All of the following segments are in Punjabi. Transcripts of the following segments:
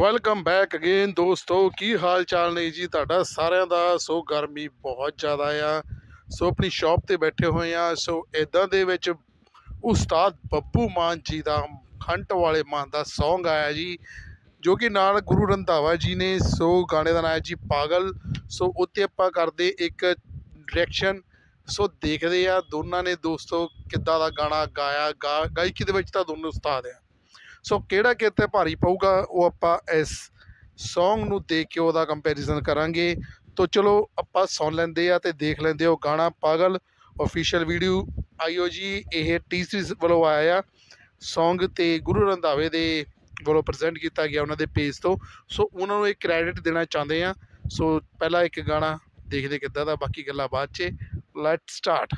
ਵੈਲਕਮ ਬੈਕ ਅਗੇਨ ਦੋਸਤੋ, ਕੀ ਹਾਲ ਚਾਲ ਨੇ ਜੀ? ਤੁਹਾਡਾ ਸਾਰਿਆਂ ਦਾ। ਸੋ, ਗਰਮੀ ਬਹੁਤ ਜ਼ਿਆਦਾ ਆ। ਸੋ, ਆਪਣੀ ਸ਼ਾਪ ਤੇ ਬੈਠੇ ਹੋਏ ਆ। ਸੋ ਇਦਾਂ ਦੇ ਵਿੱਚ ਉਸਤਾਦ ਬੱਬੂ ਮਾਨ ਜੀ ਦਾ, ਖੰਟ ਵਾਲੇ ਮਾਨ ਦਾ Song ਆਇਆ ਜੀ, ਜੋ ਕਿ ਨਾਲ ਗੁਰੂ ਰੰਧਾਵਾ ਜੀ ਨੇ। ਸੋ, ਗਾਣੇ ਦਾ ਨਾਮ ਹੈ ਜੀ ਪਾਗਲ। ਸੋ, ਉੱਤੇ ਆਪਾਂ ਕਰਦੇ ਇੱਕ ਡਾਇਰੈਕਸ਼ਨ ਸੋ, ਦੇਖਦੇ ਆ ਦੋਨਾਂ ਨੇ, ਦੋਸਤੋ, ਕਿੱਦਾਂ ਦਾ ਗਾਣਾ ਗਾਇਆ, ਗਾ- ਗਾਇਕੀ ਦੇ ਵਿੱਚ ਤਾਂ ਦੋਨੋਂ ਉਸਤਾਦ ਆ। ਸੋ ਕਿਹੜਾ ਕਿਤੇ ਭਾਰੀ ਪਊਗਾ, ਉਹ ਆਪਾਂ ਇਸ Song ਨੂੰ ਦੇਖ ਕੇ ਉਹਦਾ ਕੰਪੈਰੀਜ਼ਨ ਕਰਾਂਗੇ। ਤੋ ਚਲੋ, ਆਪਾਂ ਸੁਣ ਲੈਂਦੇ ਆ ਤੇ ਦੇਖ ਲੈਂਦੇ ਉਹ ਗਾਣਾ। ਪਾਗਲ ਅਫੀਸ਼ੀਅਲ ਵੀਡੀਓ ਆਈਓ ਜੀ, ਇਹ ਟੀਸੀ ਵੱਲੋਂ ਆਇਆ ਆ। Song ਤੇ ਗੁਰੂ ਰੰਧਾਵੇ ਦੇ ਵੱਲੋਂ ਪ੍ਰੈਜ਼ੈਂਟ ਕੀਤਾ ਗਿਆ ਉਹਨਾਂ ਦੇ ਪੇਜ ਤੋਂ। ਸੋ ਉਹਨਾਂ ਨੂੰ ਇੱਕ ਕ੍ਰੈਡਿਟ ਦੇਣਾ ਚਾਹੁੰਦੇ ਆ। ਸੋ ਪਹਿਲਾ ਇੱਕ ਗਾਣਾ ਦੇਖਦੇ ਕਿੱਦਾਂ ਦਾ, ਬਾਕੀ ਗੱਲਾਂ ਬਾਅਦ 'ਚ। ਲੈਟ ਸਟਾਰਟ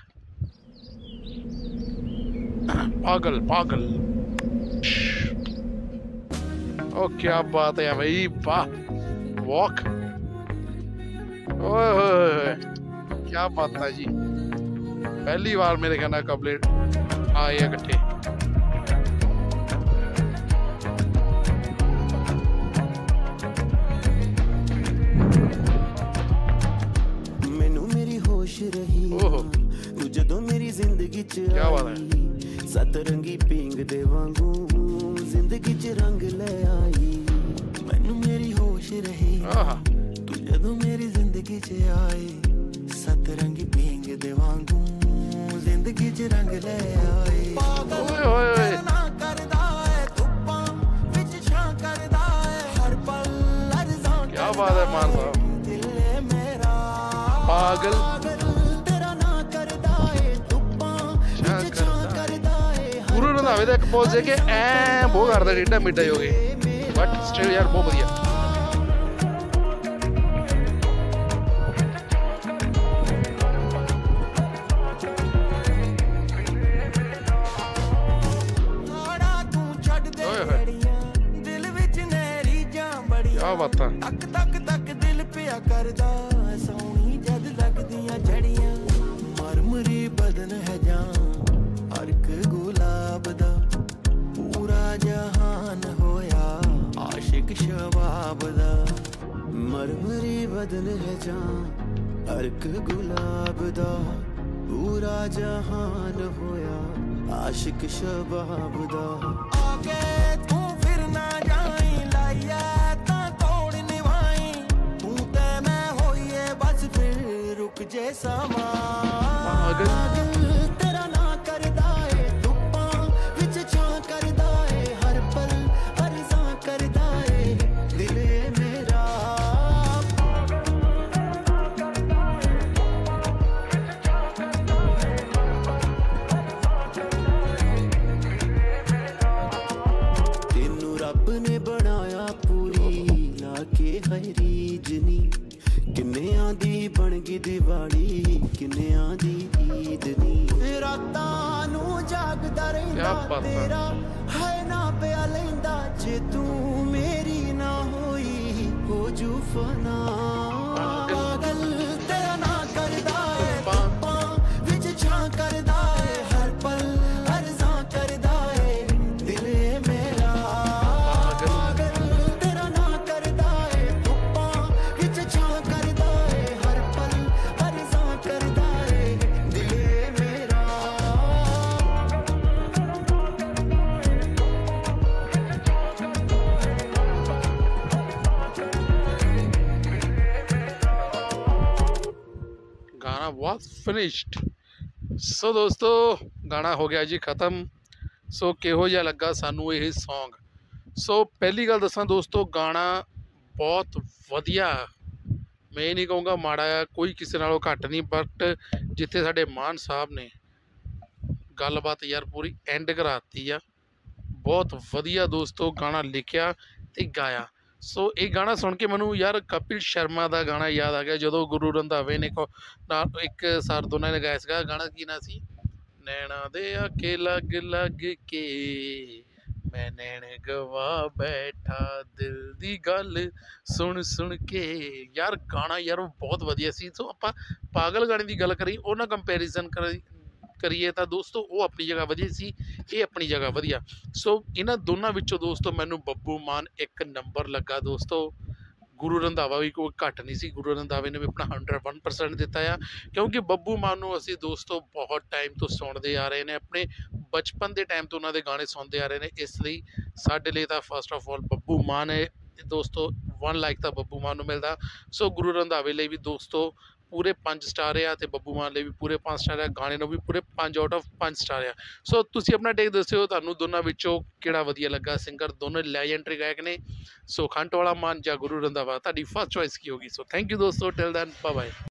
ਪਾਗਲ ਪਾਗਲ। ओ क्या बात है भाई वाह वॉक क्या बात है जी। पहली बार मेरे खाना कबलेट आए इकट्ठे। तुझे तो मेरी ज़िंदगी क्या बात है। सतरंगी पिंग दे वांगू ਜ਼ਿੰਦਗੀ ਚ ਰੰਗ ਲੈ ਆਈ। ਮੈਨੂੰ ਮੇਰੀ ਹੋਸ਼ ਰਹੀ। ਤੂੰ ਜਦੋਂ ਮੇਰੀ ਜ਼ਿੰਦਗੀ ਚ ਆਈ ਸਤਰੰਗੀ ਪਿੰਗ ਦੇ ਵਾਂਗੂ ਜ਼ਿੰਦਗੀ ਚ ਰੰਗ ਲੈ ਆਈ। ਓਏ ਹੋਏ ਹੋਏ ਨਾ ਕਰਦਾ ਏ ਧੁੱਪਾਂ ਵਿੱਚ ਛਾਂ ਏ ਹਰ ਗੁਰੂ ਇੱਕ ਪੋਜ਼ ਹੈ ਕਿ ਐ ਬਹੁਤ ਕਰਦਾ ਡੇਢਾ ਮਿੱਡਾ ਹੋ ਗਏ। ਬਟ ਸਟਿਲ ਯਾਰ ਬਹੁਤ ਵਧੀਆ। ਹਾੜਾ ਤੂੰ ਛੱਡ ਦਿਲ ਵਿੱਚ ਨਹਿਰੀ ਜਾਂ ਬਾਤਾਂ ਤੱਕ ਤੱਕ ਤੱਕ ਦਿਲ ਪਿਆ ਕਰਦਾ ਸੋਹਣੀ ਜਦ ਲੱਗਦੀਆਂ ਜੜੀਆਂ ਮਰਮਰੀ ਬਦਨ ਹੈ ਜਾਂ ਬਦਨ ਹੈ ਜਾਂ ਅਰਕ ਗੁਲਾਬ ਦਾ ਪੂਰਾ ਜਹਾਨ ਹੋਇਆ ਆਸ਼ਿਕ ਸ਼ਬਾਬ ਦਾ। ਆਗੇ ਤੂੰ ਦੀ ਬਣ ਗਈ ਦਿਵਾਲੀ ਕਿੰਨਿਆਂ ਦੀ ਈਦ ਨੀ ਰਾਤਾਂ ਨੂੰ ਜਾਗਦਾ ਰਹਿੰਦਾ। ਤੇਰਾ ਹੈ ਨਾ ਪਿਆ ਲੈਂਦਾ ਜੇ ਤੂੰ ਮੇਰੀ ਨਾ ਹੋਈ ਹੋ ਜੂ ਫਨਾ ਗਾਣਾ ਵਾਸ ਫਿਨਿਸ਼ਡ ਸੋ ਦੋਸਤੋ, ਗਾਣਾ ਹੋ ਗਿਆ ਜੀ ਖਤਮ। ਸੋ ਕਿਹੋ ਜਿਹਾ ਲੱਗਾ ਸਾਨੂੰ ਇਹ Song? ਸੋ ਪਹਿਲੀ ਗੱਲ ਦੱਸਾਂ ਦੋਸਤੋ, ਗਾਣਾ ਬਹੁਤ ਵਧੀਆ। ਮੈਂ ਇਹ ਨਹੀਂ ਕਹੂੰਗਾ ਮਾੜਾ ਆ ਕੋਈ ਕਿਸੇ ਨਾਲੋਂ ਘੱਟ ਨਹੀਂ ਬਟ ਜਿੱਥੇ ਸਾਡੇ ਮਾਨ ਸਾਹਿਬ ਨੇ ਗੱਲਬਾਤ ਯਾਰ ਪੂਰੀ ਐਂਡ ਕਰਾਤੀ ਆ। ਬਹੁਤ ਵਧੀਆ ਦੋਸਤੋ, ਗਾਣਾ ਲਿਖਿਆ ਤੇ ਗਾਇਆ। ਸੋ ਇਹ ਗਾਣਾ ਸੁਣ ਕੇ ਮੈਨੂੰ ਯਾਰ ਕਪਿਲ ਸ਼ਰਮਾ ਦਾ ਗਾਣਾ ਯਾਦ ਆ ਗਿਆ, ਜਦੋਂ ਗੁਰੂ ਰੰਧਾਵੇ ਨੇ ਨਾਲ ਇੱਕ ਸਰ ਦੋਨਾਂ ਨੇ ਗਾਇਆ ਸੀਗਾ, ਗਾਣਾ ਕੀ ਨਾ ਸੀ? ਨੈਣਾ ਦੇ ਆਕੇ ਲੱਗ ਲੱਗ ਕੇ ਮੈਂ ਨੈਣ ਗਵਾ ਬੈਠਾ, ਦਿਲ ਦੀ ਗੱਲ ਸੁਣ ਸੁਣ ਕੇ। ਯਾਰ ਗਾਣਾ ਯਾਰ ਉਹ ਬਹੁਤ ਵਧੀਆ ਸੀ। ਸੋ ਆਪਾਂ ਪਾਗਲ ਗਾਣੇ ਦੀ ਗੱਲ ਕਰੀ ਉਹਨਾਂ ਕੰਪੈਰੀਜ਼ਨ ਕਰੀ ਕਰੀਏ ਤਾਂ ਦੋਸਤੋ ਉਹ ਆਪਣੀ ਜਗ੍ਹਾ ਵਧੀਆ ਸੀ, ਇਹ ਆਪਣੀ ਜਗ੍ਹਾ ਵਧੀਆ। ਸੋ ਇਹਨਾਂ ਦੋਨਾਂ ਵਿੱਚੋਂ ਦੋਸਤੋ ਮੈਨੂੰ ਬੱਬੂ ਮਾਨ ਇੱਕ ਨੰਬਰ ਲੱਗਾ ਦੋਸਤੋ। ਗੁਰੂ ਰੰਧਾਵਾ ਵੀ ਕੋਈ ਘੱਟ ਨਹੀਂ ਸੀ, ਗੁਰੂ ਰੰਧਾਵੇ ਨੇ ਵੀ ਆਪਣਾ 101% ਦਿੱਤਾ ਆ। ਕਿਉਂਕਿ ਬੱਬੂ ਮਾਨ ਨੂੰ ਅਸੀਂ ਦੋਸਤੋ ਬਹੁਤ ਟਾਈਮ ਤੋਂ ਸੁਣਦੇ ਆ ਰਹੇ ਨੇ, ਆਪਣੇ ਬਚਪਨ ਦੇ ਟਾਈਮ ਤੋਂ ਉਹਨਾਂ ਦੇ ਗਾਣੇ ਸੁਣਦੇ ਆ ਰਹੇ ਨੇ, ਇਸ ਲਈ ਸਾਡੇ ਲਈ ਤਾਂ first of all Babbu Maan ਹੈ। ਦੋਸਤੋ ਵਨ ਲਾਈਕ ਤਾਂ ਬੱਬੂ ਮਾਨ ਨੂੰ ਮਿਲਦਾ। ਸੋ ਗੁਰੂ ਰੰਧਾਵੇ ਲਈ ਵੀ ਦੋਸਤੋ ਪੂਰੇ 5 ਸਟਾਰ ਆ ਤੇ ਬੱਬੂ ਮਾਨ ਲਈ ਵੀ ਪੂਰੇ 5 ਸਟਾਰ ਆ ਗਾਣੇ ਨੂੰ ਵੀ ਪੂਰੇ 5 ਆਊਟ ਆਫ 5 ਸਟਾਰ ਆ ਸੋ ਤੁਸੀਂ ਆਪਣਾ ਟੇਕ ਦੱਸਿਓ, ਤੁਹਾਨੂੰ ਦੋਨਾਂ ਵਿੱਚੋਂ ਕਿਹੜਾ ਵਧੀਆ ਲੱਗਾ? ਸਿੰਗਰ ਦੋਨੋਂ ਲੈਜੈਂਡਰੀ ਗਾਇਕ ਨੇ। ਸੋ ਖੰਟ ਵਾਲਾ ਮਾਨ ਜਾਂ ਗੁਰੂ ਰੰਧਾਵਾ, ਤੁਹਾਡੀ ਫਸਟ ਚੋਇਸ ਕੀ ਹੋਗੀ? ਸੋ ਥੈਂਕ ਯੂ ਦੋਸਤੋ ਟਿਲ ਦੈਨ ਬਾਏ ਬਾਏ